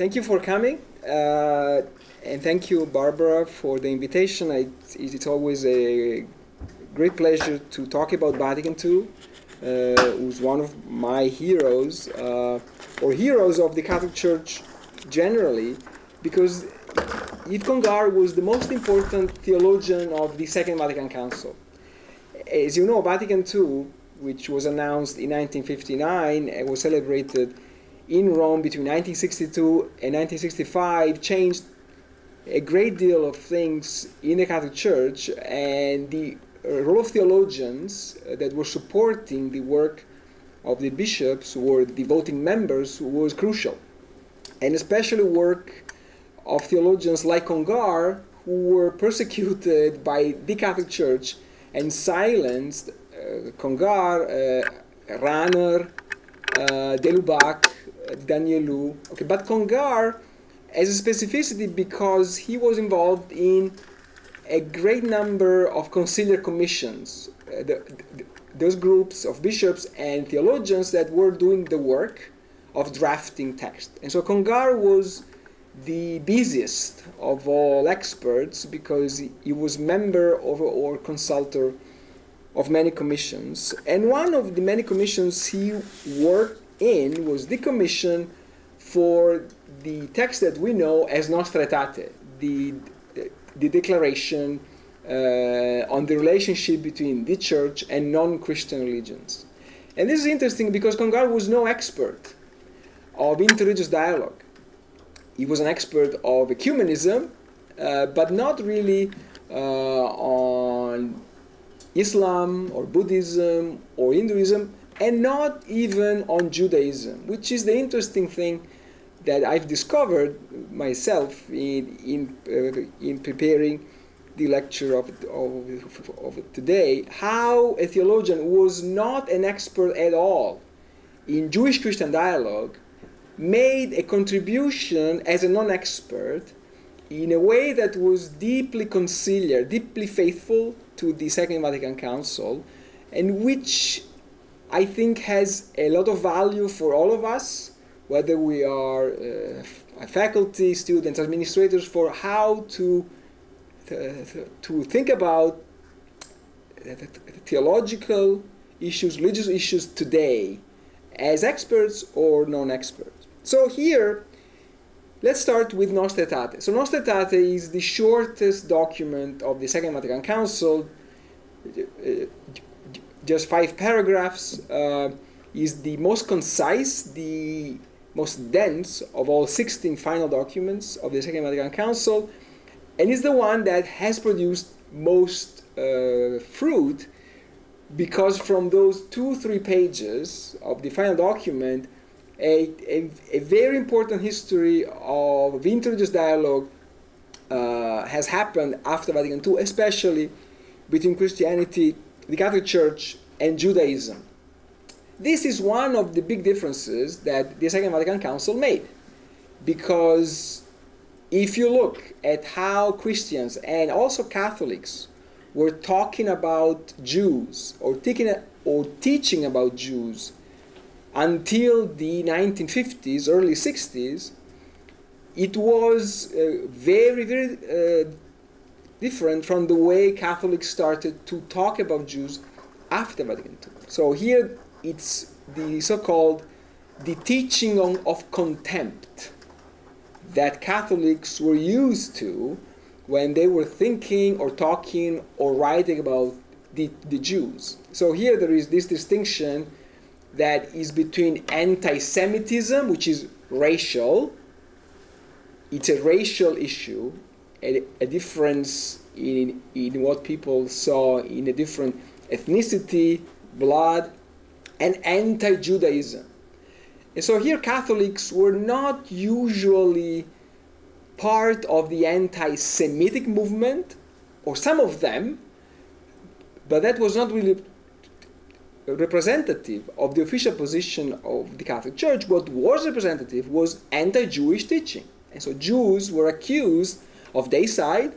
thank you for coming. Uh, and thank you, Barbara, for the invitation. I, it's always a great pleasure to talk about Vatican II, uh, who's one of my heroes, uh, or heroes of the Catholic Church generally, because Yves Congar was the most important theologian of the Second Vatican Council. As you know, Vatican II, which was announced in 1959 and was celebrated in Rome between 1962 and 1965, changed a great deal of things in the Catholic Church, and the role of theologians that were supporting the work of the bishops were the voting members was crucial. And especially work of theologians like Congar, who were persecuted by the Catholic Church and silenced uh, Congar, uh, uh, de Lubac, uh, Danielou. Okay, but Congar as a specificity because he was involved in a great number of conciliar commissions, uh, the, the, those groups of bishops and theologians that were doing the work of drafting text. And so Congar was the busiest of all experts because he, he was member of or consultor of many commissions. And one of the many commissions he worked in was the commission for the text that we know as Nostra Aetate, the, the declaration uh, on the relationship between the church and non-Christian religions. And this is interesting because Congar was no expert of interreligious dialogue. He was an expert of ecumenism, uh, but not really uh, on Islam or Buddhism or Hinduism, and not even on Judaism, which is the interesting thing that I've discovered myself in, in, uh, in preparing the lecture of, of, of today, how a theologian was not an expert at all in Jewish Christian dialogue made a contribution as a non expert in a way that was deeply conciliar, deeply faithful to the Second Vatican Council, and which I think has a lot of value for all of us whether we are uh, faculty, students, administrators, for how to, to, think about theological issues, religious issues today as experts or non-experts. So here, let's start with Nostra Aetate. So Nostra Aetate is the shortest document of the Second Vatican Council, uh, just five paragraphs, uh, is the most concise, the most dense of all 16 final documents of the Second Vatican Council, and is the one that has produced most uh, fruit because from those two, three pages of the final document, a, a, a very important history of interreligious dialogue uh, has happened after Vatican II, especially between Christianity, the Catholic Church, and Judaism. This is one of the big differences that the Second Vatican Council made. Because if you look at how Christians and also Catholics were talking about Jews or, taking, or teaching about Jews until the 1950s, early 60s, it was uh, very, very uh, different from the way Catholics started to talk about Jews after Vatican II. So here it's the so-called the teaching on, of contempt that Catholics were used to when they were thinking or talking or writing about the, the Jews. So here there is this distinction that is between anti-Semitism, which is racial, it's a racial issue, a, a difference in, in what people saw in a different ethnicity, blood, and anti Judaism. And so here Catholics were not usually part of the anti Semitic movement, or some of them, but that was not really representative of the official position of the Catholic Church. What was representative was anti Jewish teaching. And so Jews were accused of deicide,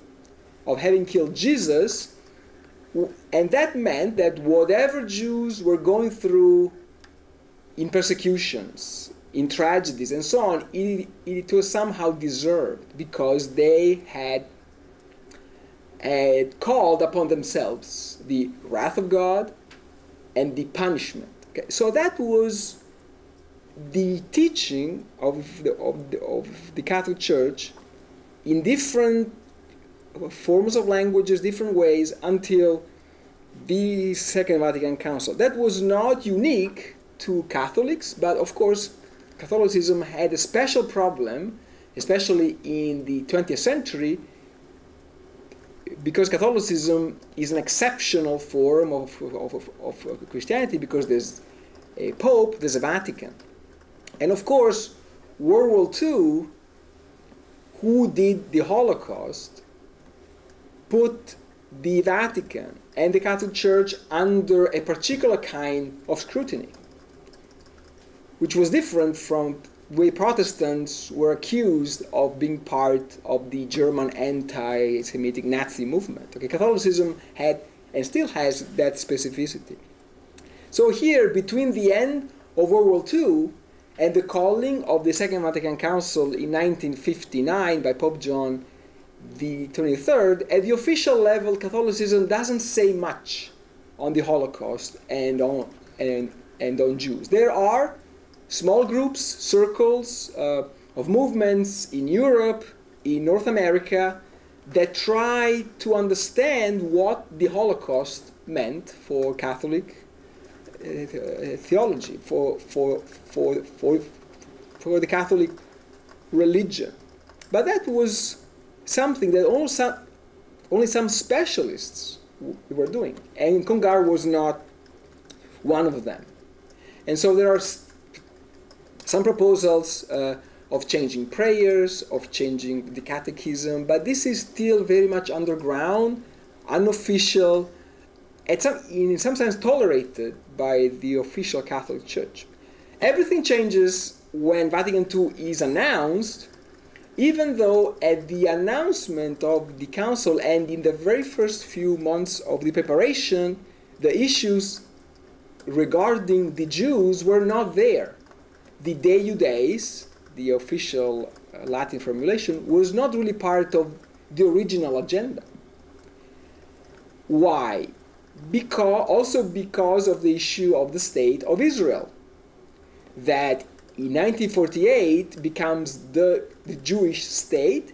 of having killed Jesus, and that meant that whatever Jews were going through in persecutions in tragedies and so on, it, it was somehow deserved because they had, had called upon themselves the wrath of God and the punishment. Okay? So that was the teaching of the, of the, of the Catholic Church in different forms of languages, different ways until the Second Vatican Council. That was not unique to Catholics, but of course, Catholicism had a special problem, especially in the 20th century, because Catholicism is an exceptional form of, of, of, of Christianity because there's a Pope, there's a Vatican. And of course, World War II, who did the Holocaust, put the Vatican and the Catholic Church under a particular kind of scrutiny, which was different from the way Protestants were accused of being part of the German anti-Semitic Nazi movement. Okay, Catholicism had and still has that specificity. So here, between the end of World War II and the calling of the Second Vatican Council in 1959 by Pope John the 23rd, at the official level, Catholicism doesn't say much on the Holocaust and on, and, and on Jews. There are small groups, circles uh, of movements in Europe, in North America, that try to understand what the Holocaust meant for Catholic theology, for, for, for, for, for the Catholic religion. But that was something that only some, only some specialists were doing. And Congar was not one of them. And so there are some proposals uh, of changing prayers, of changing the catechism, but this is still very much underground, unofficial, and some, in some sense tolerated by the official Catholic Church. Everything changes when Vatican II is announced even though at the announcement of the council and in the very first few months of the preparation, the issues regarding the Jews were not there. The De Judaeis, the official uh, Latin formulation, was not really part of the original agenda. Why? Because, also because of the issue of the state of Israel. That in 1948 becomes the, the Jewish state,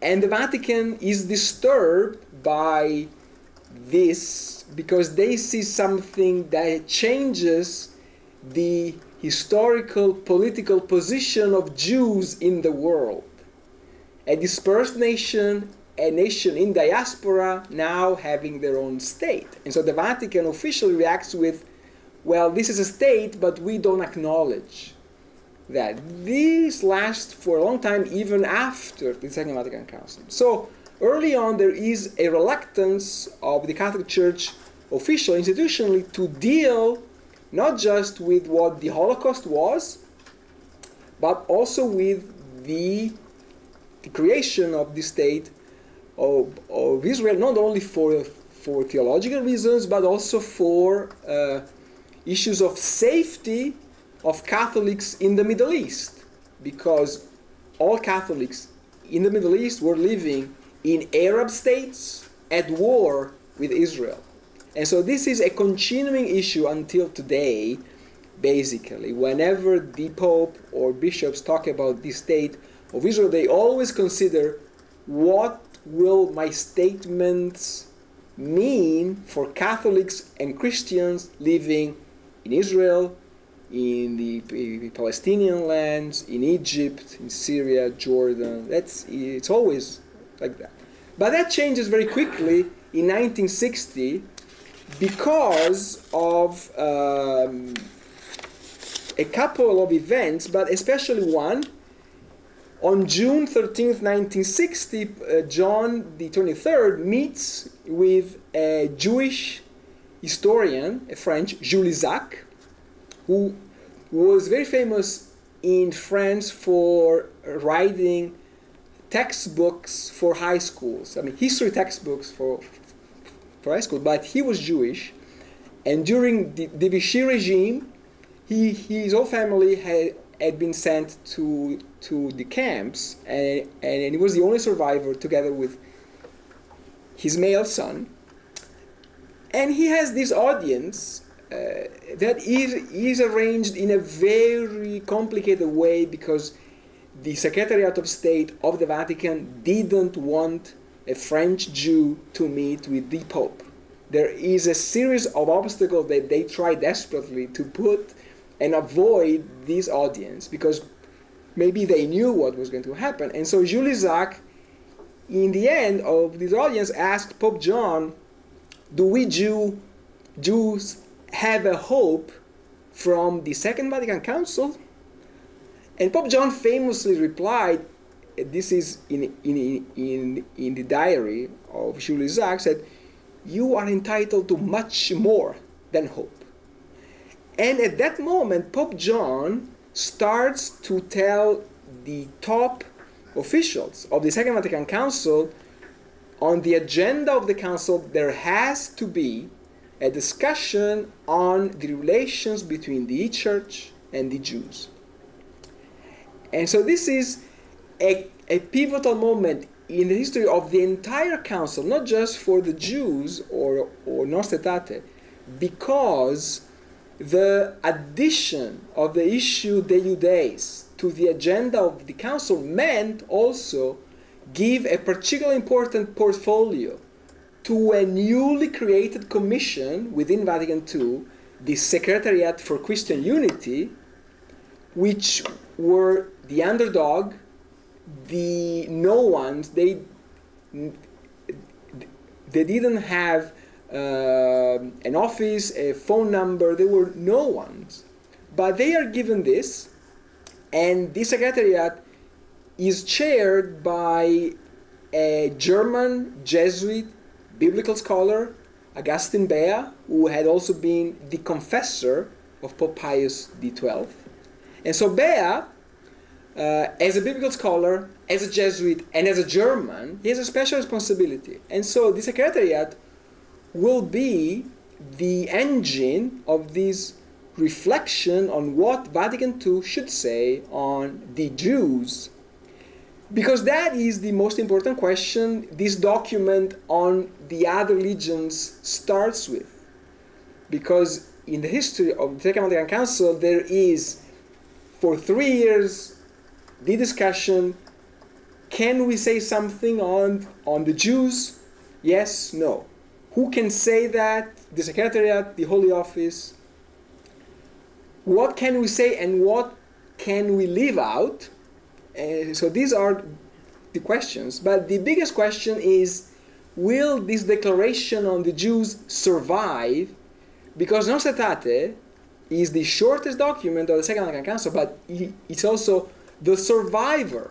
and the Vatican is disturbed by this because they see something that changes the historical political position of Jews in the world. A dispersed nation, a nation in diaspora, now having their own state. And so the Vatican officially reacts with well, this is a state, but we don't acknowledge that. This lasts for a long time, even after the Second Vatican Council. So early on, there is a reluctance of the Catholic Church, official, institutionally, to deal not just with what the Holocaust was, but also with the, the creation of the state of, of Israel, not only for, for theological reasons, but also for uh, issues of safety of Catholics in the Middle East, because all Catholics in the Middle East were living in Arab states at war with Israel. And so this is a continuing issue until today, basically. Whenever the Pope or bishops talk about the state of Israel, they always consider what will my statements mean for Catholics and Christians living in Israel, in the Palestinian lands, in Egypt, in Syria, Jordan. That's it's always like that. But that changes very quickly in 1960 because of um, a couple of events, but especially one. On June 13th, 1960, uh, John the 23rd meets with a Jewish historian, a French, Jules Isaac, who was very famous in France for writing textbooks for high schools. I mean, history textbooks for, for high school, but he was Jewish. And during the, the Vichy regime, he, his whole family had, had been sent to, to the camps, and, and he was the only survivor together with his male son. And he has this audience uh, that is, is arranged in a very complicated way because the Secretariat of State of the Vatican didn't want a French Jew to meet with the Pope. There is a series of obstacles that they try desperately to put and avoid this audience because maybe they knew what was going to happen. And so Jules Isaac, in the end of this audience, asked Pope John, Do we Jew, Jews have a hope from the Second Vatican Council? And Pope John famously replied, this is in, in, in, in the diary of Jules Isaac, said, You are entitled to much more than hope. And at that moment, Pope John starts to tell the top officials of the Second Vatican Council on the agenda of the council, there has to be a discussion on the relations between the church and the Jews. And so this is a, a pivotal moment in the history of the entire council, not just for the Jews or, or Nostra Aetate, because the addition of the issue de Judaeis to the agenda of the council meant also give a particularly important portfolio to a newly created commission within Vatican II, the Secretariat for Christian Unity, which were the underdog, the no ones. They they didn't have uh, an office, a phone number. There were no ones, but they are given this, and this secretariat is chaired by a German Jesuit biblical scholar, Augustine Bea, who had also been the confessor of Pope Pius XII. And so Bea, uh, as a biblical scholar, as a Jesuit, and as a German, he has a special responsibility. And so the Secretariat will be the engine of this reflection on what Vatican II should say on the Jews. Because that is the most important question this document on the other religions starts with. Because in the history of the Second Vatican Council, there is, for three years, the discussion can we say something on, on the Jews? Yes, no. Who can say that? The Secretariat, the Holy Office. What can we say and what can we leave out? Uh, so these are the questions. But the biggest question is will this declaration on the Jews survive? Because Aetate is the shortest document of the Second Vatican Council, but it's also the survivor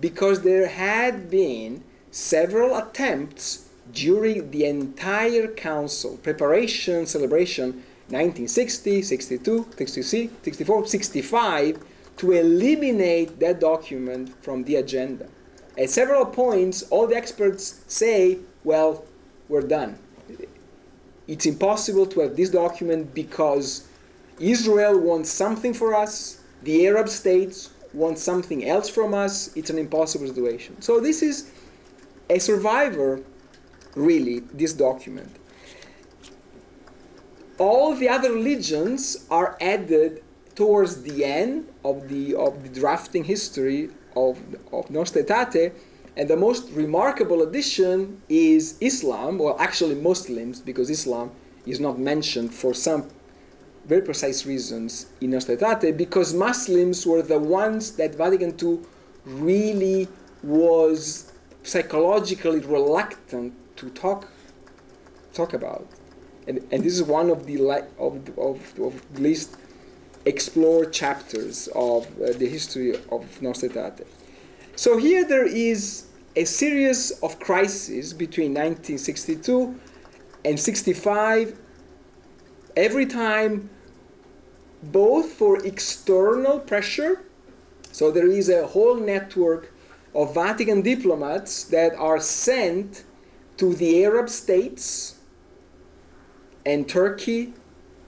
because there had been several attempts during the entire council preparation celebration 1960 62 63 64 65 to eliminate that document from the agenda. At several points all the experts say well we're done. It's impossible to have this document because israel wants something for us the arab states want something else from us. It's an impossible situation. So this is a survivor really this document. All the other religions are added towards the end of the of the drafting history of of Nostra Aetate, and the most remarkable addition is Islam, or actually Muslims, because Islam is not mentioned for some very precise reasons in Nostra Aetate, because Muslims were the ones that Vatican II really was psychologically reluctant to talk talk about. And, and this is one of the of, of, of least explored chapters of uh, the history of Nostra Aetate. So here there is a series of crises between 1962 and 65 every time both for external pressure so there is a whole network of Vatican diplomats that are sent to the Arab states and Turkey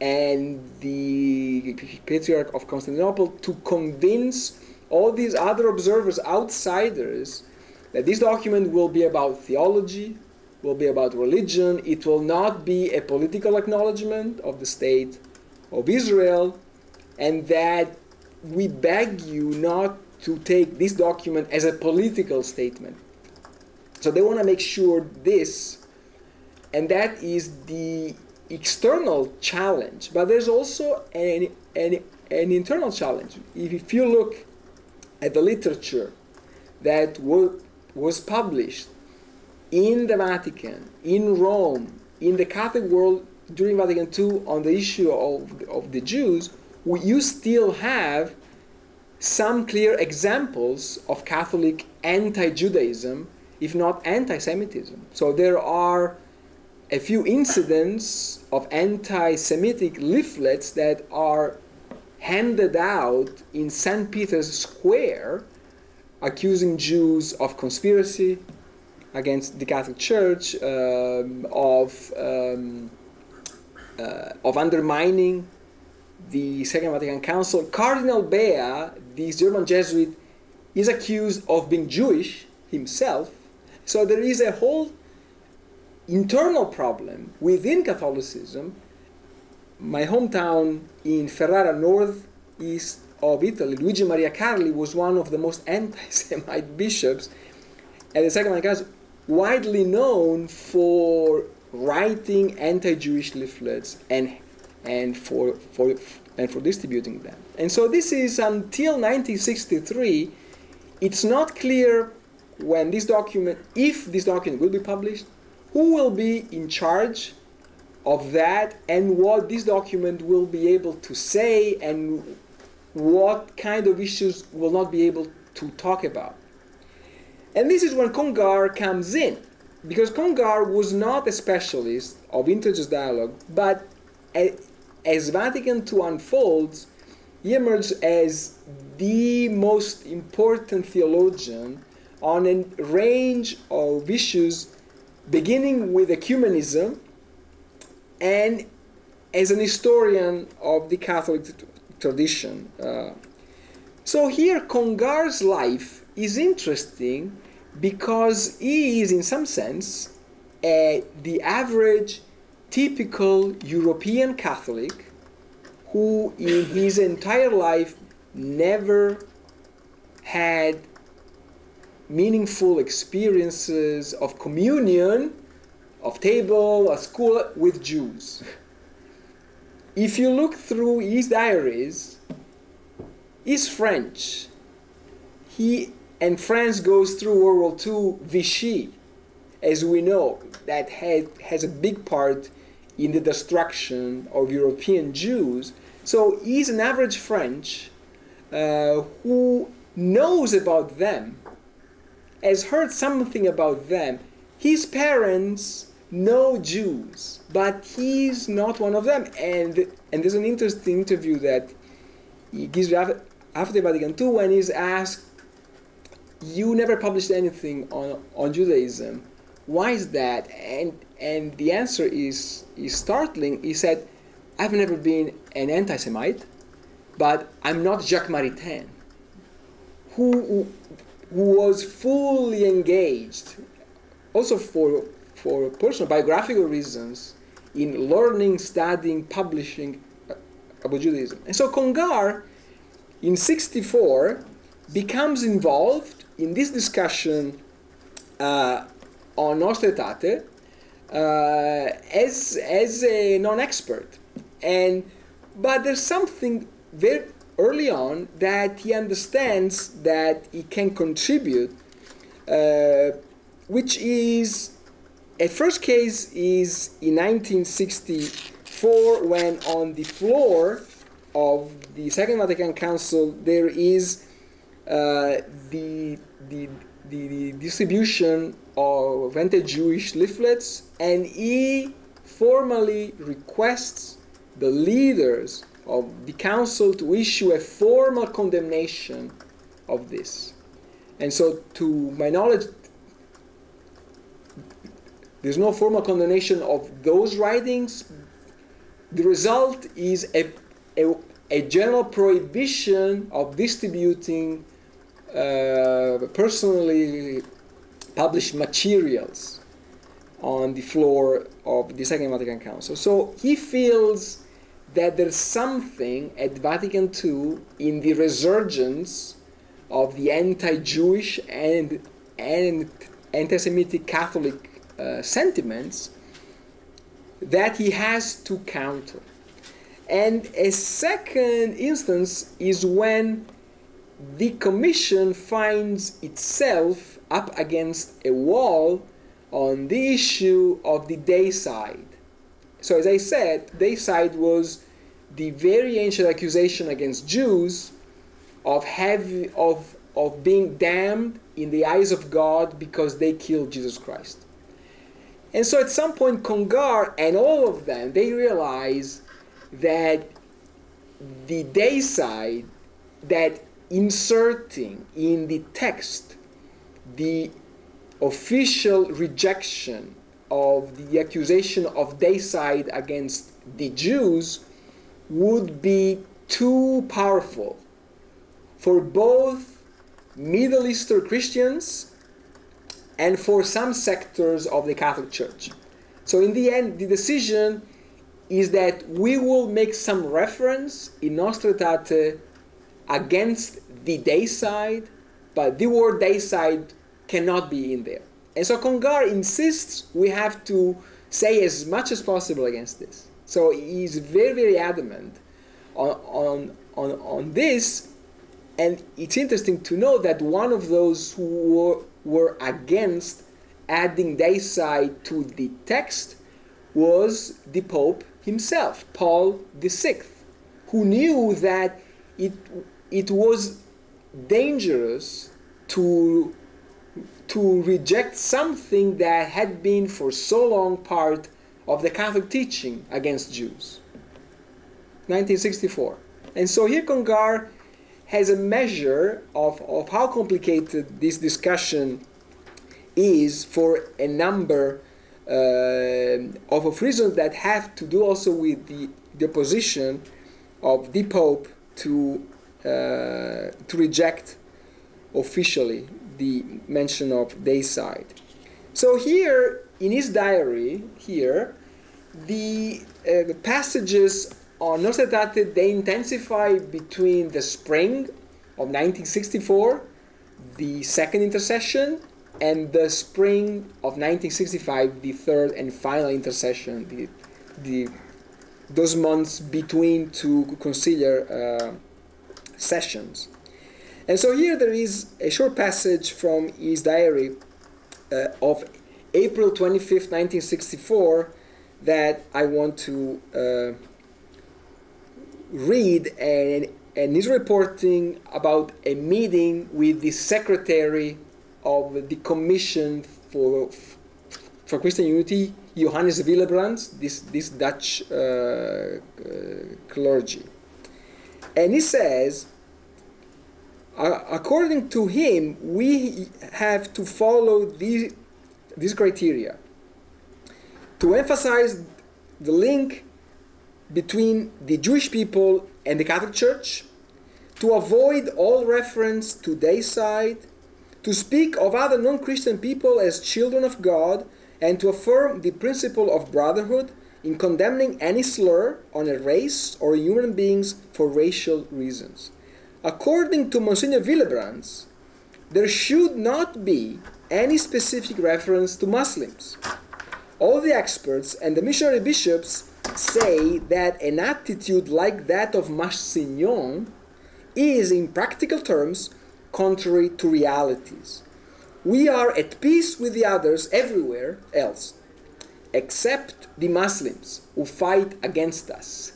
and the Patriarch of Constantinople to convince all these other observers, outsiders, that this document will be about theology, will be about religion. It will not be a political acknowledgement of the state of Israel, and that we beg you not to take this document as a political statement. So they want to make sure this, and that is the external challenge. But there's also an, an, an internal challenge. If you look at the literature that was published in the Vatican, in Rome, in the Catholic world during Vatican II on the issue of, of the Jews, you still have some clear examples of Catholic anti Judaism, if not anti Semitism. So there are a few incidents of anti Semitic leaflets that are handed out in St. Peter's Square accusing Jews of conspiracy against the Catholic Church, um, of, um, uh, of undermining the Second Vatican Council. Cardinal Bea, this German Jesuit, is accused of being Jewish himself. So there is a whole internal problem within Catholicism. My hometown in Ferrara, northeast of Italy, Luigi Maria Carli was one of the most anti-Semite bishops at the Second Vatican widely known for writing anti-Jewish leaflets and and for for and for distributing them. And so this is until 1963. It's not clear when this document, if this document will be published, who will be in charge of that and what this document will be able to say and what kind of issues will not be able to talk about. And this is when Congar comes in, because Congar was not a specialist of interreligious dialogue, but as Vatican II unfolds, he emerged as the most important theologian on a range of issues beginning with ecumenism and as an historian of the Catholic tradition. Uh, so here, Congar's life is interesting because he is, in some sense, the average, typical European Catholic who, in his entire life, never had meaningful experiences of communion, of table, of school with Jews. If you look through his diaries, he's French. He and France goes through World War II, Vichy, as we know, that had, has a big part in the destruction of European Jews. So he's an average French uh, who knows about them has heard something about them. His parents know Jews, but he's not one of them. And and there's an interesting interview that he gives after Vatican II when he's asked, "You never published anything on on Judaism. Why is that?" And and the answer is is startling. He said, "I've never been an anti-Semite, but I'm not Jacques Maritain, who was fully engaged, also for, for personal biographical reasons, in learning, studying, publishing about Judaism. And so Congar, in 64, becomes involved in this discussion uh, on Nostra uh, as, as a non-expert. And, but there's something very early on that he understands that he can contribute, uh, which is a first case is in 1964 when on the floor of the Second Vatican Council there is uh, the, the, the, the distribution of anti-Jewish leaflets and he formally requests the leaders of the council to issue a formal condemnation of this. And so, to my knowledge, there's no formal condemnation of those writings, the result is a, a, a general prohibition of distributing uh, personally published materials on the floor of the Second Vatican Council. So he feels that there's something at Vatican II in the resurgence of the anti-Jewish and, and anti-Semitic Catholic uh, sentiments that he has to counter. And a second instance is when the Commission finds itself up against a wall on the issue of the deicide. So, as I said, deicide was the very ancient accusation against Jews of, have, of, of being damned in the eyes of God because they killed Jesus Christ. And so at some point, Congar and all of them, they realize that the deicide, that inserting in the text the official rejection of the accusation of deicide against the Jews would be too powerful for both Middle Eastern Christians and for some sectors of the Catholic Church. So, in the end, the decision is that we will make some reference in Nostra Aetate against the deicide, but the word deicide cannot be in there. And so Congar insists we have to say as much as possible against this. So he's very, very adamant on, on, on, on this. And it's interesting to know that one of those who were, were against adding deicide to the text was the Pope himself, Paul VI, who knew that it, it was dangerous to to reject something that had been for so long part of the Catholic teaching against Jews. 1964. And so here Congar has a measure of, of how complicated this discussion is for a number uh, of, of reasons that have to do also with the, the opposition of the Pope to, uh, to reject officially the mention of deicide. So here in his diary, here, the, uh, the passages on Nostra Aetate, they intensify between the spring of 1964, the second intersession, and the spring of 1965, the third and final intersession, the, the, those months between two conciliar uh, sessions. And so here there is a short passage from his diary uh, of April 25th, 1964, that I want to uh, read, and, he's reporting about a meeting with the secretary of the Commission for, for Christian Unity, Johannes Willebrands, this, this Dutch uh, uh clergy. And he says, according to him, we have to follow these, these criteria to emphasize the link between the Jewish people and the Catholic Church, to avoid all reference to deicide, to speak of other non Christian people as children of God, and to affirm the principle of brotherhood in condemning any slur on a race or human beings for racial reasons. According to Monsignor Willebrands, there should not be any specific reference to Muslims. All the experts and the missionary bishops say that an attitude like that of Massignon is, in practical terms, contrary to realities. We are at peace with the others everywhere else, except the Muslims who fight against us.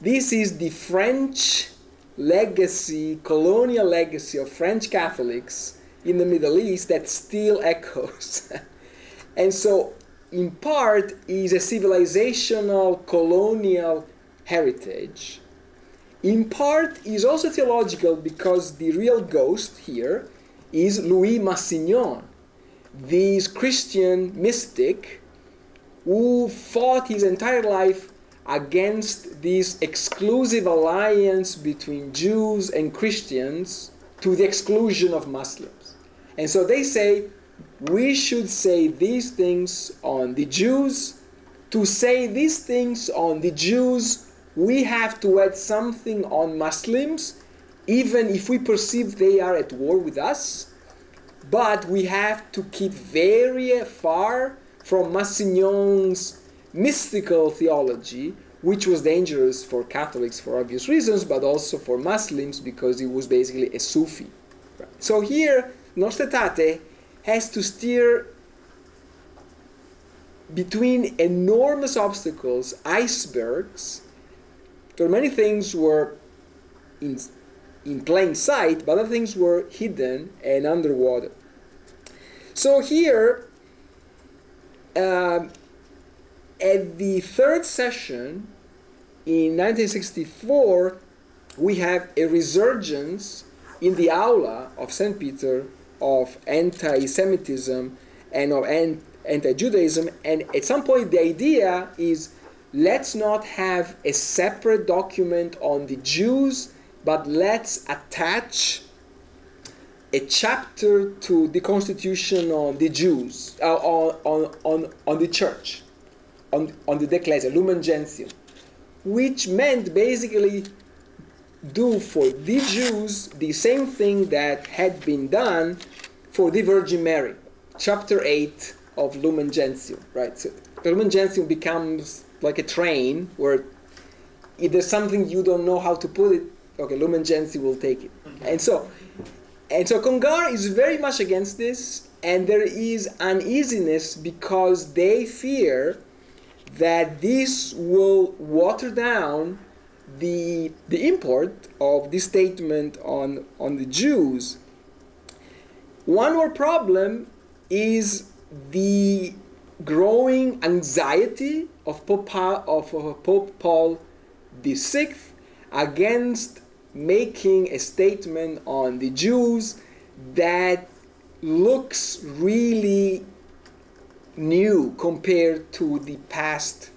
This is the French legacy, colonial legacy of French Catholics in the Middle East that still echoes. and so, in part, is a civilizational colonial heritage. In part, is also theological because the real ghost here is Louis Massignon, this Christian mystic who fought his entire life against this exclusive alliance between Jews and Christians to the exclusion of Muslims. And so they say we should say these things on the Jews. To say these things on the Jews, we have to add something on Muslims, even if we perceive they are at war with us. But we have to keep very far from Massignon's mystical theology, which was dangerous for Catholics for obvious reasons, but also for Muslims because he was basically a Sufi. So here, Nostra Aetate has to steer between enormous obstacles, icebergs. There are many things were in, in plain sight, but other things were hidden and underwater. So here, um, at the third session in 1964, we have a resurgence in the aula of St. Peter of anti-Semitism and of anti-Judaism. And at some point, the idea is let's not have a separate document on the Jews, but let's attach a chapter to the constitution on the Jews, uh, on, on, on, on the church, on, on the Declaration, Lumen Gentium, which meant basically do for the Jews the same thing that had been done for the Virgin Mary. Chapter 8 of Lumen Gentium, right? So Lumen Gentium becomes like a train where if there's something you don't know how to put it, okay, Lumen Gentium will take it. Mm-hmm. And so, and so Congar is very much against this, and there is uneasiness because they fear that this will water down the, the import of this statement on, on the Jews. One more problem is the growing anxiety of Pope, of, Pope Paul VI against making a statement on the Jews that looks really new compared to the past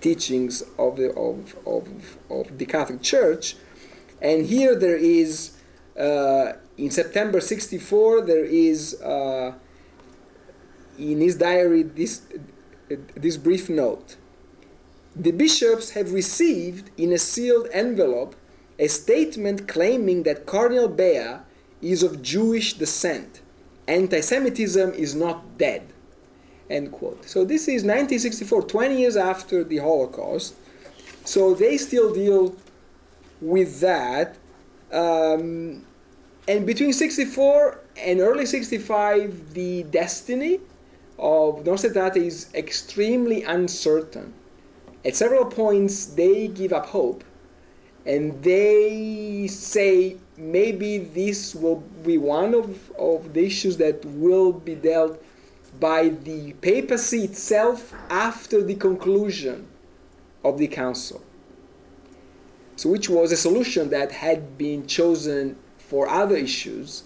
teachings of the, of, of, of the Catholic Church. And here there is, uh, in September 64, there is uh, in his diary this, this brief note. The bishops have received in a sealed envelope a statement claiming that Cardinal Bea is of Jewish descent. Anti Semitism is not dead. End quote. So this is 1964, 20 years after the Holocaust. So they still deal with that. Um, and between 64 and early 65, the destiny of Nostra Aetate is extremely uncertain. At several points, they give up hope and they say maybe this will be one of, of the issues that will be dealt by the papacy itself after the conclusion of the council. So, which was a solution that had been chosen for other issues.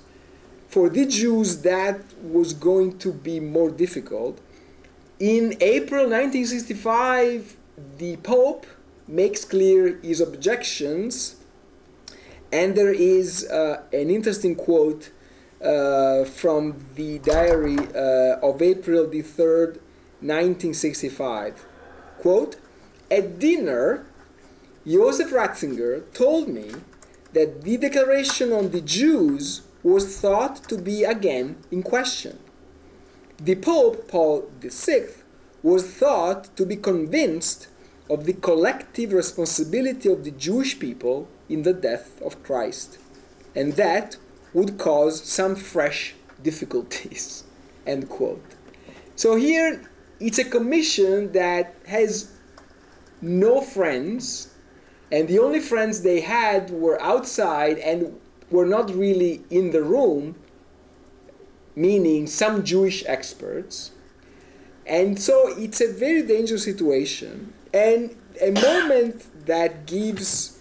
For the Jews, that was going to be more difficult. In April 1965, the Pope makes clear his objections, and there is uh, an interesting quote uh, from the diary uh, of April the 3rd, 1965. Quote, At dinner, Joseph Ratzinger told me that the declaration on the Jews was thought to be again in question. The Pope, Paul VI, was thought to be convinced of the collective responsibility of the Jewish people in the death of Christ, and that would cause some fresh difficulties. End quote. So here it's a commission that has no friends, and the only friends they had were outside and were not really in the room, meaning some Jewish experts. And so it's a very dangerous situation. And a moment that gives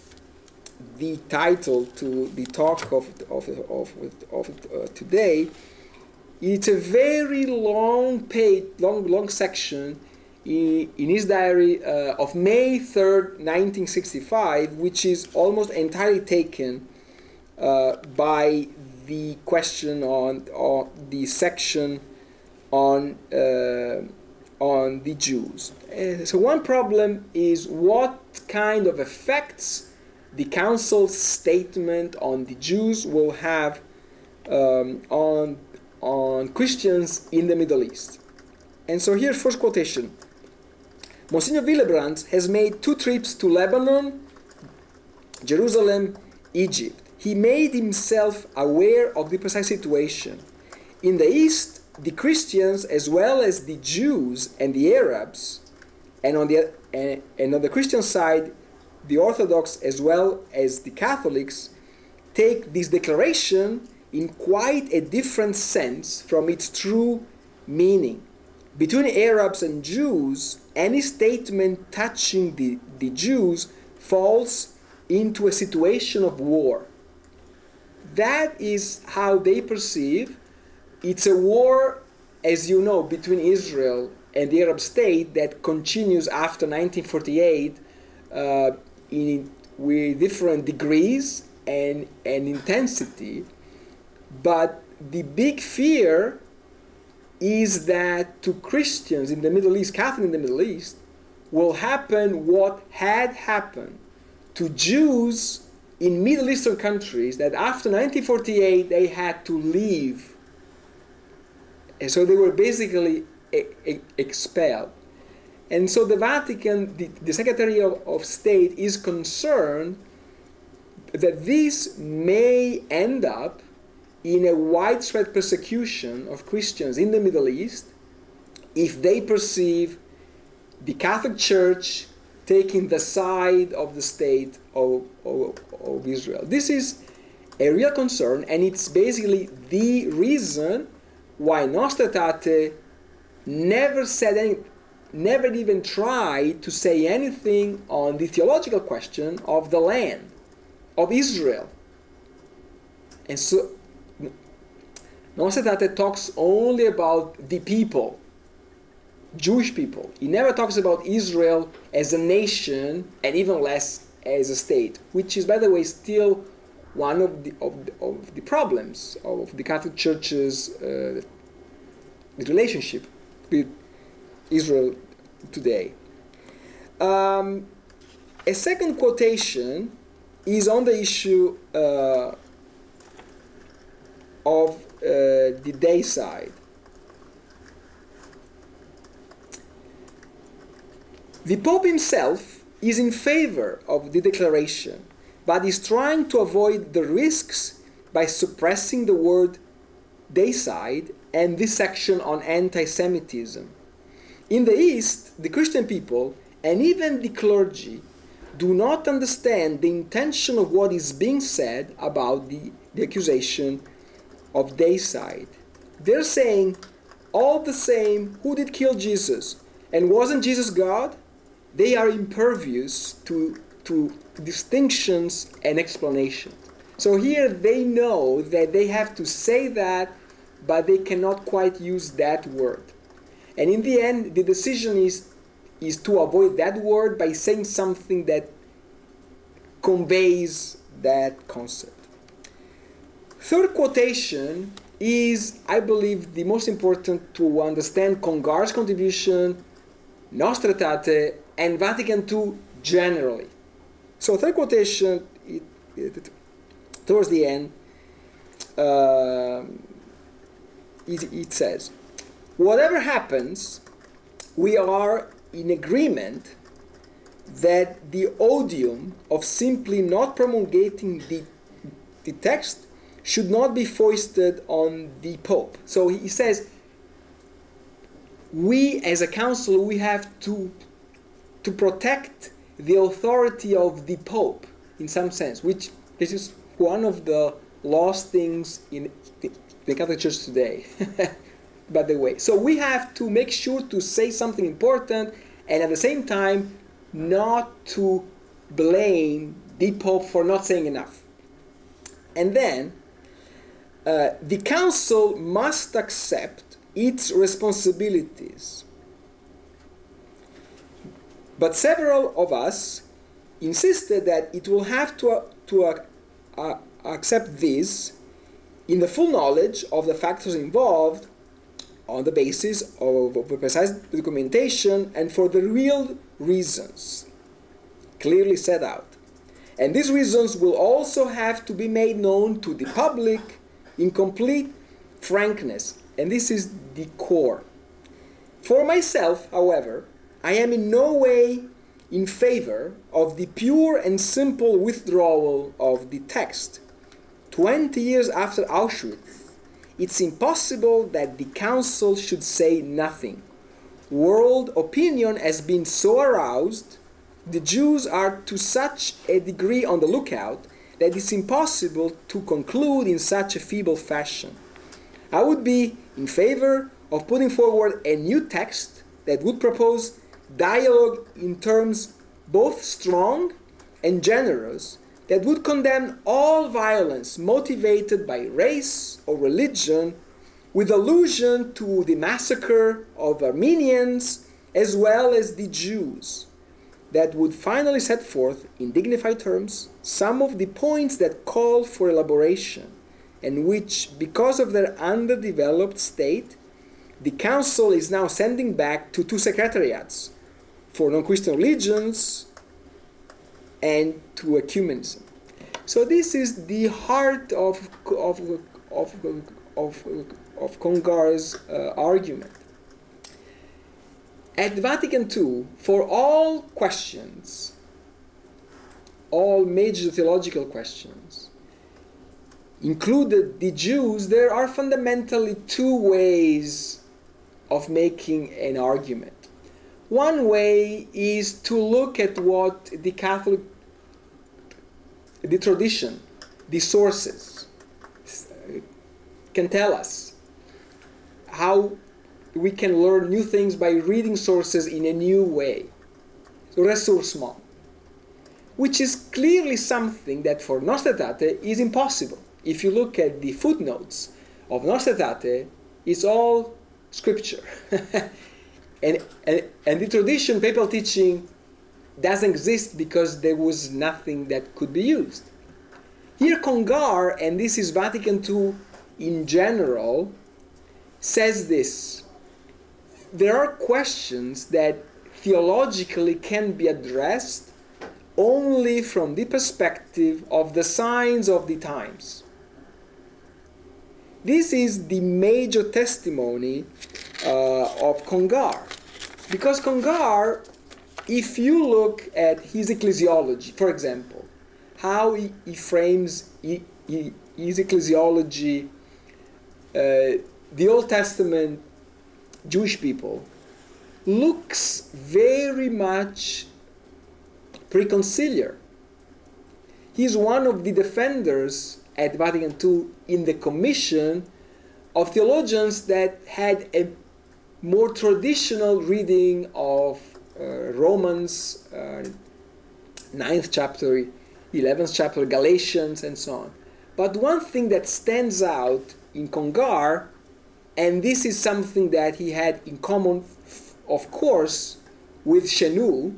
the title to the talk of, of, of, of uh, today, it's a very long page, long, long section in, his diary uh, of May 3rd, 1965, which is almost entirely taken uh, by the question on, on the section on, uh, on the Jews. Uh, so, one problem is what kind of effects the Council's statement on the Jews will have um, on, on Christians in the Middle East. And so, here, first quotation Monsignor Willebrands has made two trips to Lebanon, Jerusalem, Egypt. He made himself aware of the precise situation. In the East, the Christians, as well as the Jews and the Arabs, and on the, and, and on the Christian side, the Orthodox as well as the Catholics, take this declaration in quite a different sense from its true meaning. Between Arabs and Jews, any statement touching the, the Jews falls into a situation of war. That is how they perceive. It's a war, as you know, between Israel and the Arab state that continues after 1948 uh, in, with different degrees and, and intensity. But the big fear is that to Christians in the Middle East, Catholic in the Middle East, will happen what had happened to Jews in Middle Eastern countries that after 1948 they had to leave. And so they were basically e- e- expelled. And so the Vatican, the, the Secretary of, of State, is concerned that this may end up in a widespread persecution of Christians in the Middle East if they perceive the Catholic Church taking the side of the state of, of, of Israel. This is a real concern, and it's basically the reason why Nostra Aetate never said any, never even tried to say anything on the theological question of the land of Israel. And so Nostra Aetate talks only about the people, Jewish people. He never talks about Israel as a nation and even less as a state, which is, by the way, still one of the, of the, of the problems of the Catholic Church's uh, relationship with Israel today. Um, a second quotation is on the issue uh, of Uh, the deicide. The Pope himself is in favor of the declaration, but is trying to avoid the risks by suppressing the word deicide and this section on anti Semitism. In the East, the Christian people and even the clergy do not understand the intention of what is being said about the, the accusation of deicide. They're saying, all the same, who did kill Jesus? And wasn't Jesus God? They are impervious to, to distinctions and explanations. So here they know that they have to say that, but they cannot quite use that word. And in the end, the decision is, is to avoid that word by saying something that conveys that concept. Third quotation is, I believe, the most important to understand Congar's contribution, Nostra Aetate, and Vatican II generally. So, third quotation, it, it, towards the end, uh, it, it says, Whatever happens, we are in agreement that the odium of simply not promulgating the, the text should not be foisted on the Pope. So he says, we as a council, we have to, to protect the authority of the Pope in some sense, which this is one of the lost things in the, Catholic Church today, by the way. So we have to make sure to say something important and at the same time not to blame the Pope for not saying enough. And then uh, the council must accept its responsibilities But several of us insisted that it will have to, to uh, uh, accept this in the full knowledge of the factors involved on the basis of, of precise documentation and for the real reasons clearly set out. And these reasons will also have to be made known to the public in complete frankness. And this is the core. For myself, however, I am in no way in favor of the pure and simple withdrawal of the text. 20 years after Auschwitz, it's impossible that the Council should say nothing. World opinion has been so aroused, the Jews are to such a degree on the lookout that it's impossible to conclude in such a feeble fashion. I would be in favor of putting forward a new text that would propose dialogue in terms both strong and generous that would condemn all violence motivated by race or religion with allusion to the massacre of Armenians as well as the Jews that would finally set forth in dignified terms some of the points that call for elaboration and which because of their underdeveloped state the council is now sending back to two secretariats for non-Christian religions and to ecumenism. So this is the heart of, of, of, of, of Congar's uh, argument. At Vatican II, for all questions, all major theological questions, included the Jews, there are fundamentally two ways of making an argument. One way is to look at what the Catholic, the tradition, the sources uh, can tell us. How we can learn new things by reading sources in a new way. So ressourcement, which is clearly something that for Nostra Aetate is impossible. If you look at the footnotes of Nostra Aetate, it's all scripture. And, and, and the tradition, papal teaching, doesn't exist because there was nothing that could be used. Here, Congar, and this is Vatican II in general, says this there are questions that theologically can be addressed only from the perspective of the signs of the times. This is the major testimony uh, of Congar. Because Congar, if you look at his ecclesiology, for example, how he, he frames he, he, his ecclesiology, uh, the Old Testament Jewish people, looks very much preconciliar. He's one of the defenders at Vatican II in the commission of theologians that had a more traditional reading of uh, Romans, uh, 9th chapter, 11th chapter, Galatians, and so on. But one thing that stands out in Congar, and this is something that he had in common, of course, with Chenu,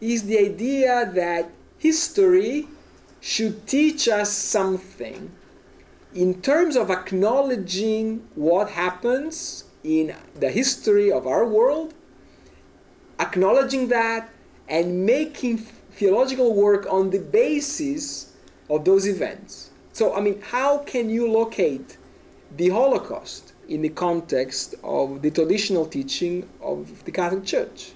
is the idea that history should teach us something in terms of acknowledging what happens in the history of our world, acknowledging that and making theological work on the basis of those events. So, I mean, how can you locate the Holocaust in the context of the traditional teaching of the Catholic Church?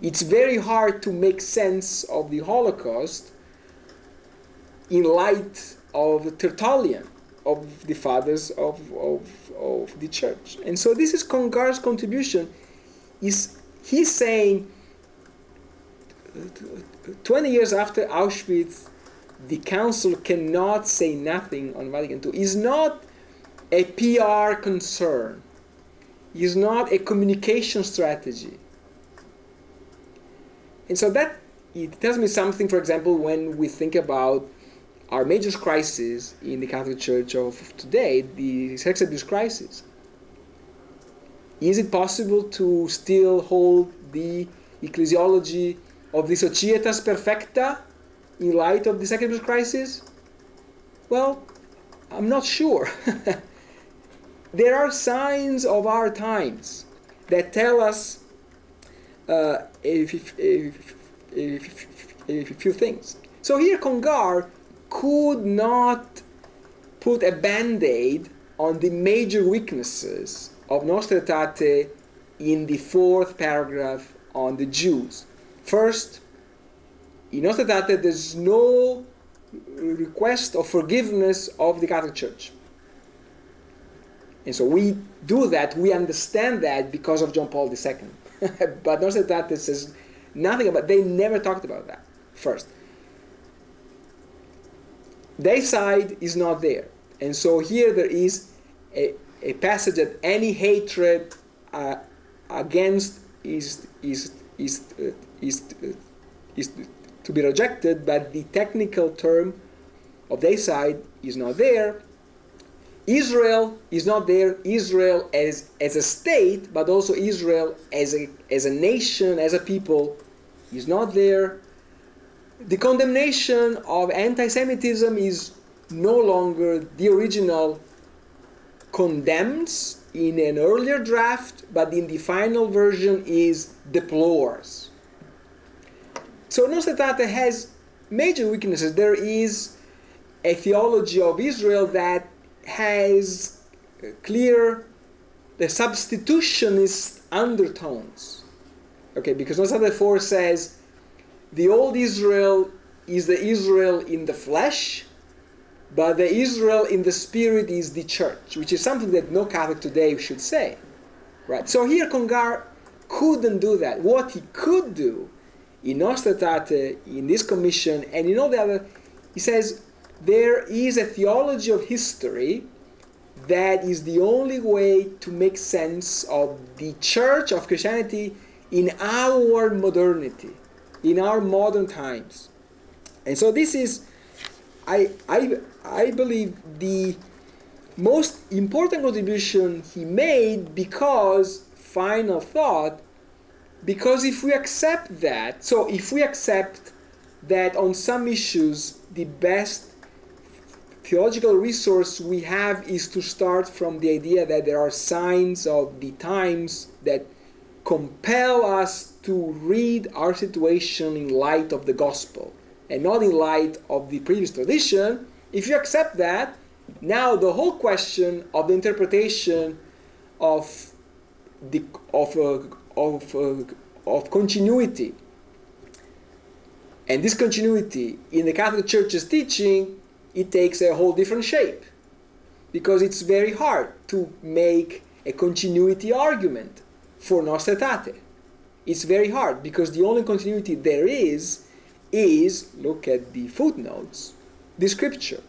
It's very hard to make sense of the Holocaust in light of Tertullian of the fathers of, of, of the church. And so this is Congar's contribution. Is he's saying 20 years after Auschwitz, the council cannot say nothing on Vatican II. Is not a PR concern. Is not a communication strategy. And so that it tells me something, for example, when we think about our major crisis in the Catholic Church of today, the sex abuse crisis. Is it possible to still hold the ecclesiology of the societas perfecta in light of the sex abuse crisis? Well, I'm not sure. there are signs of our times that tell us uh, a, a, a, a, few things. So here Congar could not put a band-aid on the major weaknesses of Nostra Aetate in the fourth paragraph on the Jews. First, in Nostra Aetate there's no request of forgiveness of the Catholic Church. And so we do that, we understand that because of John Paul II. but Nostra Aetate says nothing about they never talked about that first. Deicide is not there. And so here there is a, a passage that any hatred uh, against is, is, is, uh, is, uh, is to be rejected, but the technical term of deicide is not there. Israel is not there. Israel as, as a state, but also Israel as a, as a nation, as a people, is not there. The condemnation of anti Semitism is no longer the original condemns in an earlier draft, but in the final version is deplores. So Nostra Aetate has major weaknesses. There is a theology of Israel that has clear the substitutionist undertones. Okay, because Aetate 4 says the old Israel is the Israel in the flesh, but the Israel in the spirit is the church, which is something that no Catholic today should say. Right? So here Congar couldn't do that. What he could do in Nostra Aetate, in this commission, and in all the other, he says there is a theology of history that is the only way to make sense of the church of Christianity in our modernity, in our modern times. And so this is, I, I, I believe, the most important contribution he made because, final thought, because if we accept that, so if we accept that on some issues the best theological resource we have is to start from the idea that there are signs of the times that compel us to read our situation in light of the gospel and not in light of the previous tradition, if you accept that, now the whole question of the interpretation of the of uh, of uh, of continuity and discontinuity in the Catholic Church's teaching, it takes a whole different shape because it's very hard to make a continuity argument for Nostra Aetate. It's very hard because the only continuity there is is look at the footnotes, the scripture.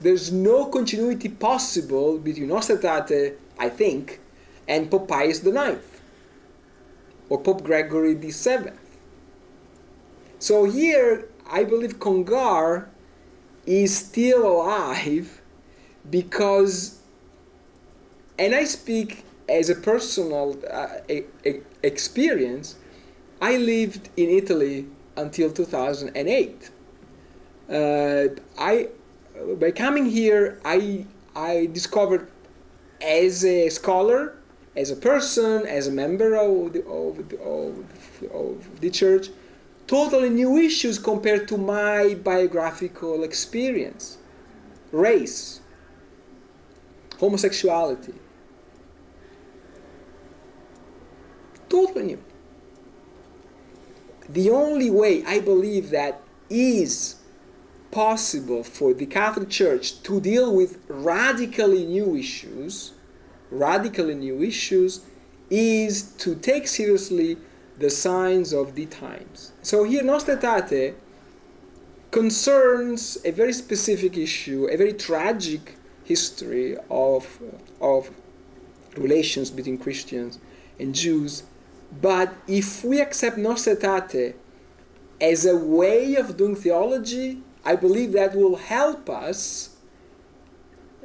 There's no continuity possible between Nostra Aetate, I think, and Pope Pius IX or Pope Gregory VII. So here, I believe Congar is still alive because, and I speak as a personal uh, a, a experience, I lived in Italy until 2008. Uh, I, by coming here, I, I discovered as a scholar, as a person, as a member of the, of, the, of, of the church, totally new issues compared to my biographical experience. Race, homosexuality. Totally new the only way I believe that is possible for the Catholic Church to deal with radically new issues, radically new issues, is to take seriously the signs of the times. So here Nostra Aetate concerns a very specific issue, a very tragic history of, of relations between Christians and Jews but if we accept Nostra Aetate as a way of doing theology, I believe that will help us,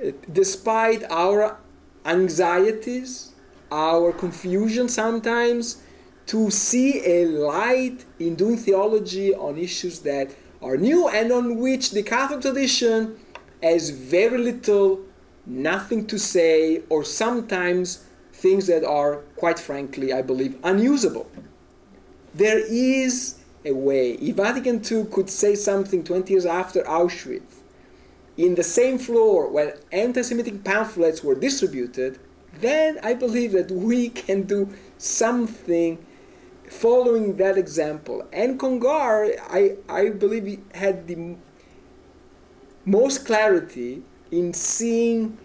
uh, despite our anxieties, our confusion sometimes, to see a light in doing theology on issues that are new and on which the Catholic tradition has very little, nothing to say, or sometimes things that are, quite frankly, I believe, unusable. There is a way. If Vatican II could say something 20 years after Auschwitz, in the same floor where anti Semitic pamphlets were distributed, then I believe that we can do something following that example. And Congar, I, I believe, had the most clarity in seeing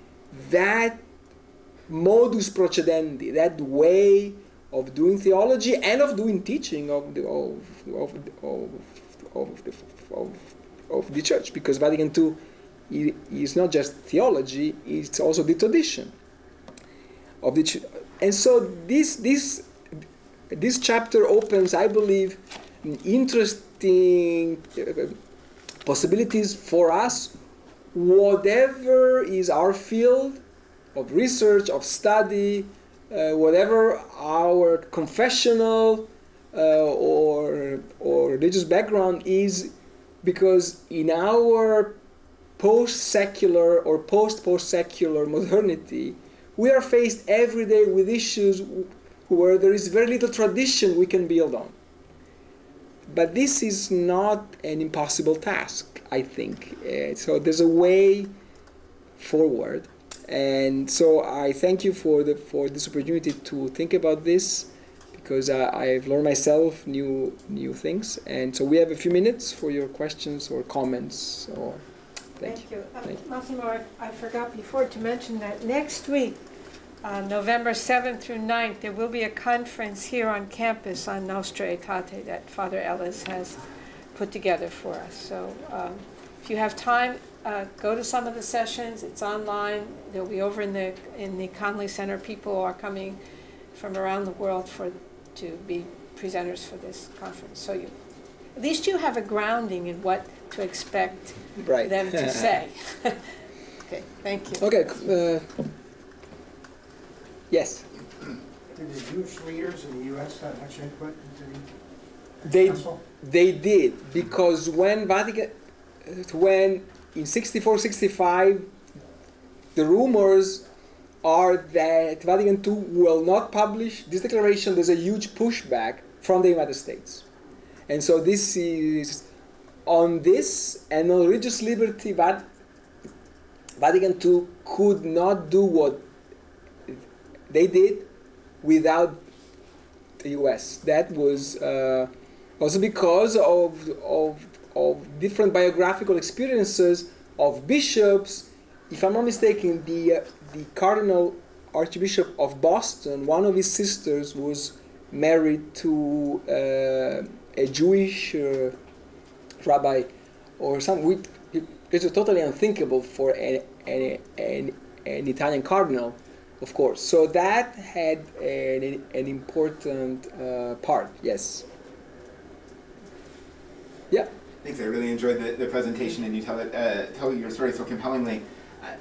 that modus procedendi, that way of doing theology and of doing teaching of the, of, of, of, of, the, of, of the church, because Vatican II is not just theology, it's also the tradition of the church. And so this, this, this chapter opens, I believe, interesting uh, possibilities for us, whatever is our field of research, of study, uh, whatever our confessional uh, or, or religious background is, because in our post-secular or post-post-secular modernity, we are faced every day with issues where there is very little tradition we can build on. But this is not an impossible task, I think. Uh, so there's a way forward. And so I thank you for, the, for this opportunity to think about this because uh, I've learned myself new, new things. And so we have a few minutes for your questions or comments. Or thank, thank you. you. Uh, thank you. Massimo, I, I forgot before to mention that next week uh, November 7th through 9th, there will be a conference here on campus on Nostra Aetate that Father Ellis has put together for us. So um, if you have time, uh, go to some of the sessions. It's online. They'll be over in the in the Connelly Center. People are coming from around the world for to be presenters for this conference. So you, at least you have a grounding in what to expect right. them to say. okay, thank you. Okay. Uh, Yes. Did the Jewish leaders in the U.S. have much input into the they, council? They did, because when Vatican, when in 64, 65, the rumors are that Vatican II will not publish this declaration, there's a huge pushback from the United States. And so this is on this and on religious liberty, but Vatican II could not do what they did without the US. That was uh, also because of, of, of different biographical experiences of bishops. If I'm not mistaken, the, uh, the Cardinal Archbishop of Boston, one of his sisters was married to uh, a Jewish uh, rabbi or something. It was totally unthinkable for an, an, an, an Italian cardinal of course. So that had an, an important uh, part, yes. Yeah. Thanks. I really enjoyed the, the presentation, and you tell it uh, tell your story so compellingly.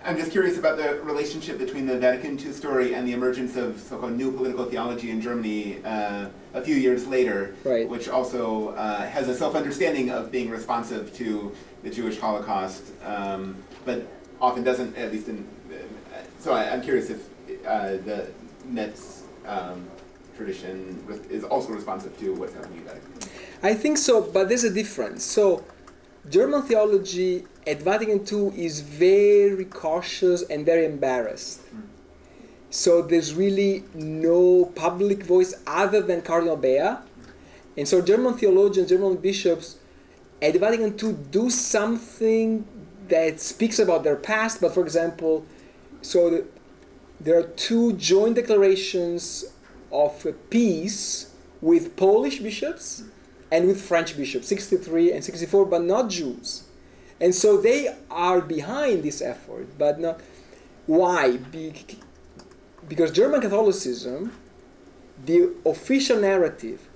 I'm just curious about the relationship between the Vatican II story and the emergence of so-called new political theology in Germany uh, a few years later, right. which also uh, has a self-understanding of being responsive to the Jewish Holocaust, um, but often doesn't, at least in. Uh, so I, I'm curious if uh, the Metz um, tradition is also responsive to what's happening at Vatican. I think so, but there's a difference. So, German theology at Vatican II is very cautious and very embarrassed. Mm. So there's really no public voice other than Cardinal Bea. And so German theologians, German bishops at Vatican II do something that speaks about their past, but for example, so the, there are two joint declarations of peace with Polish bishops and with French bishops, 63 and 64, but not Jews. And so they are behind this effort, but not. Why? because German Catholicism, the official narrative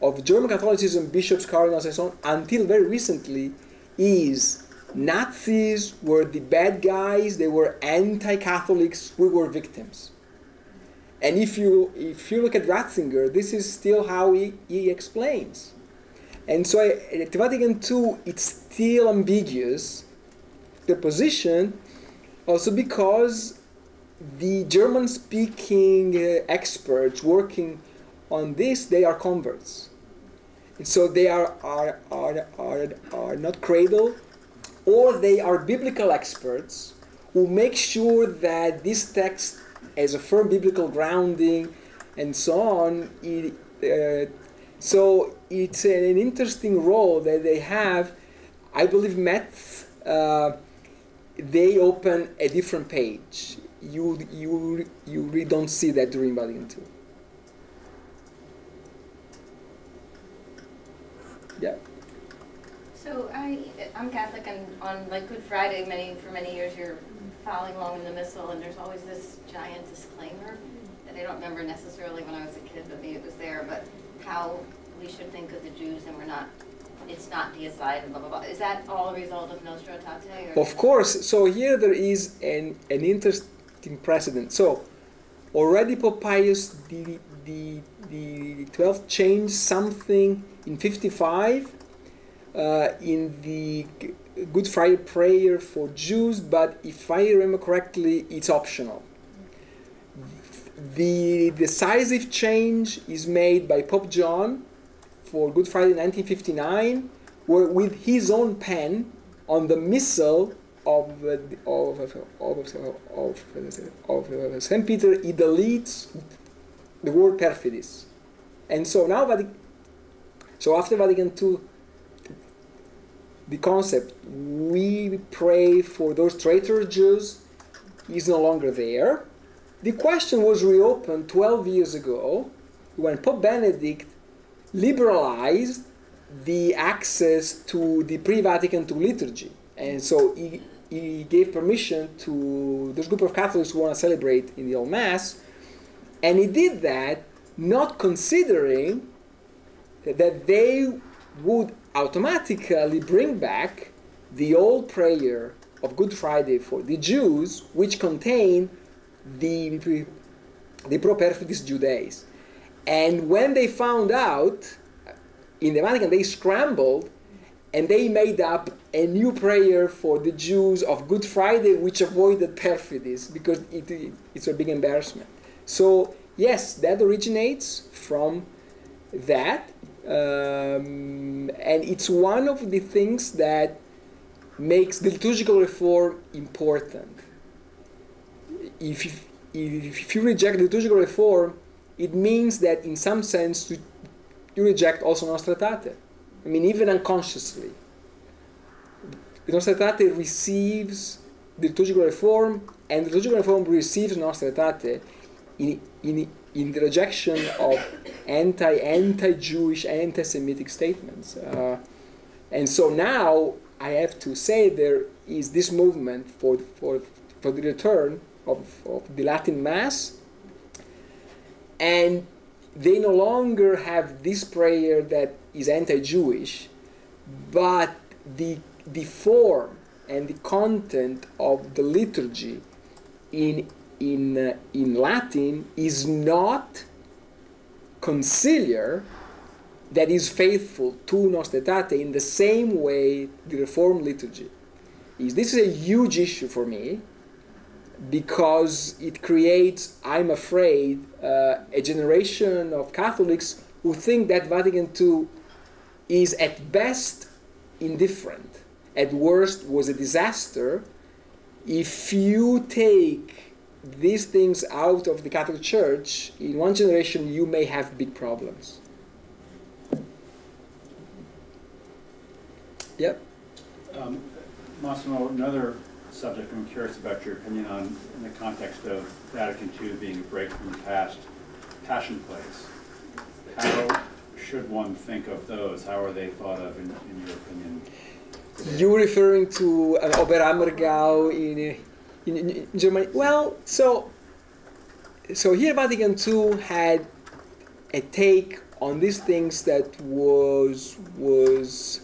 of German Catholicism, bishops, cardinals, and so on, until very recently, is Nazis were the bad guys, they were anti Catholics, we were victims. And if you if you look at Ratzinger, this is still how he, he explains. And so I, at Vatican II, it's still ambiguous, the position, also because the German-speaking uh, experts working on this, they are converts. And so they are, are, are, are, are not cradle, or they are biblical experts who make sure that this text has a firm biblical grounding and so on. It, uh, so it's an interesting role that they have. I believe Metz, uh, they open a different page. You, you, you really don't see that during Vatican II. Yeah. So I, I'm Catholic, and on like Good Friday, many for many years, you're following along in the missal, and there's always this giant disclaimer that I don't remember necessarily when I was a kid, but maybe it was there. But how we should think of the Jews, and we're not, it's not deicide, and blah blah blah. Is that all a result of Nostra Aetate? Of course. So here there is an an interesting precedent. So already Pope Pius the the the twelfth changed something in fifty five in the Good Friday prayer for Jews, but if I remember correctly, it's optional. The decisive change is made by Pope John for Good Friday 1959, where with his own pen on the missal of, uh, of, of, of, St. Peter, he deletes the word perfidis. And so now, so after Vatican II, the concept we pray for those traitor Jews is no longer there. The question was reopened 12 years ago when Pope Benedict liberalized the access to the pre Vatican II liturgy. And so he, he gave permission to this group of Catholics who want to celebrate in the old Mass. And he did that not considering that they would automatically bring back the old prayer of Good Friday for the Jews, which contain the, the Pro Judaeis. And when they found out in the Vatican, they scrambled and they made up a new prayer for the Jews of Good Friday, which avoided Perfidis because it, it, it's a big embarrassment. So, yes, that originates from that. Um, and it's one of the things that makes the liturgical reform important. If, if, if you reject the liturgical reform, it means that in some sense you, you reject also Nostra Aetate. I mean, even unconsciously. The Nostra Aetate receives the liturgical reform, and the liturgical reform receives Nostra Aetate in, in, in the rejection of anti anti Jewish, anti Semitic statements. Uh, and so now I have to say there is this movement for, for, for the return of, of the Latin Mass, and they no longer have this prayer that is anti Jewish, but the, the form and the content of the liturgy in in, uh, in Latin is not conciliar that is faithful to Nostra Aetate in the same way the Reformed liturgy is. This is a huge issue for me because it creates, I'm afraid, uh, a generation of Catholics who think that Vatican II is at best indifferent, at worst was a disaster. If you take these things out of the Catholic Church, in one generation you may have big problems. Yep. Um, Massimo, another subject I'm curious about your opinion on in the context of Vatican II being a break from the past, passion plays. How should one think of those? How are they thought of in, in your opinion? Today? You referring to uh, Oberammergau in in, in, Germany. Well, so so here Vatican II had a take on these things that was was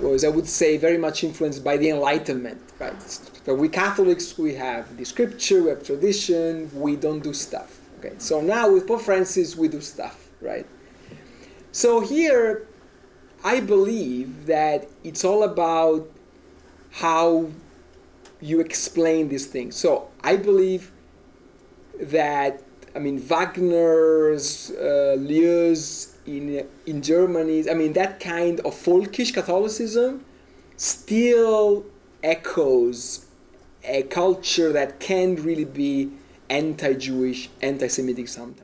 was I would say very much influenced by the Enlightenment, right? So we Catholics we have the scripture, we have tradition, we don't do stuff. Okay, so now with Pope Francis we do stuff, right? So here, I believe that it's all about how you explain these things. So I believe that I mean Wagner's uh, Lear's in in Germany. I mean that kind of folkish Catholicism still echoes a culture that can really be anti-Jewish, anti-Semitic sometimes.